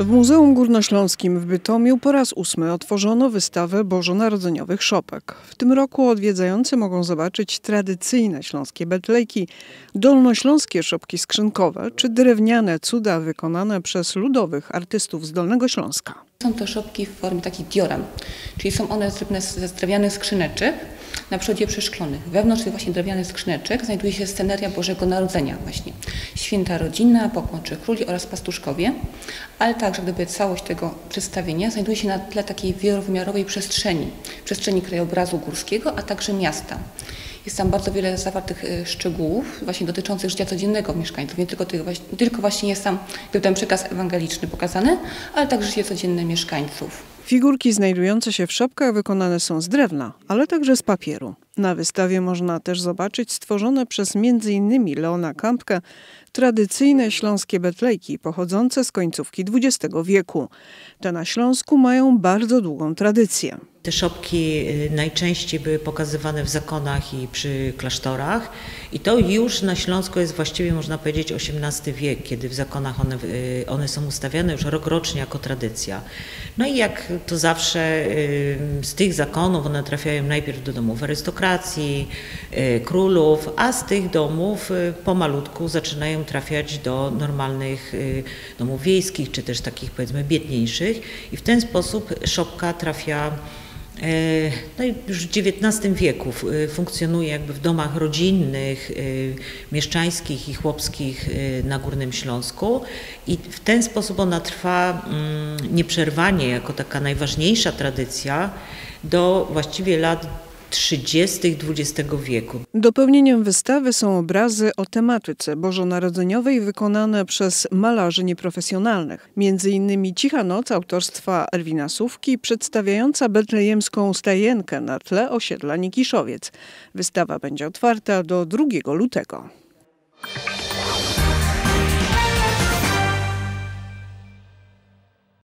W Muzeum Górnośląskim w Bytomiu po raz ósmy otworzono wystawę bożonarodzeniowych szopek. W tym roku odwiedzający mogą zobaczyć tradycyjne śląskie betlejki, dolnośląskie szopki skrzynkowe czy drewniane cuda wykonane przez ludowych artystów z Dolnego Śląska. Są to szopki w formie takich dioram, czyli są one zrobione ze drewnianych skrzyneczek, na przodzie przeszklonych. Wewnątrz tych właśnie drewnianych skrzyneczek znajduje się sceneria Bożego Narodzenia właśnie. Święta Rodzina, Pokłoczy Króli oraz Pastuszkowie, ale także gdyby całość tego przedstawienia znajduje się na tle takiej wielowymiarowej przestrzeni, przestrzeni krajobrazu górskiego, a także miasta. Jest tam bardzo wiele zawartych y, szczegółów właśnie dotyczących życia codziennego mieszkańców. Nie tylko, tych, tylko właśnie jest tam ten przekaz ewangeliczny pokazany, ale także życie codzienne mieszkańców. Figurki znajdujące się w szopkach wykonane są z drewna, ale także z papieru. Na wystawie można też zobaczyć stworzone przez m.in. Leona Kampkę tradycyjne śląskie betlejki pochodzące z końcówki XX wieku. Te na Śląsku mają bardzo długą tradycję. Te szopki y, najczęściej były pokazywane w zakonach i przy klasztorach i to już na Śląsku jest właściwie można powiedzieć XVIII wiek, kiedy w zakonach one, y, one są ustawiane już rok rocznie jako tradycja. No i jak to zawsze y, z tych zakonów one trafiają najpierw do domów arystokracji, królów, a z tych domów pomalutku zaczynają trafiać do normalnych domów wiejskich, czy też takich powiedzmy biedniejszych. I w ten sposób szopka trafia no i już w XIX wieku funkcjonuje jakby w domach rodzinnych, mieszczańskich i chłopskich na Górnym Śląsku. I w ten sposób ona trwa mm, nieprzerwanie jako taka najważniejsza tradycja do właściwie lat 30. XX wieku. Dopełnieniem wystawy są obrazy o tematyce bożonarodzeniowej wykonane przez malarzy nieprofesjonalnych. Między innymi Cicha Noc autorstwa Erwina Sówki przedstawiająca betlejemską stajenkę na tle osiedla Nikiszowiec. Wystawa będzie otwarta do 2 lutego.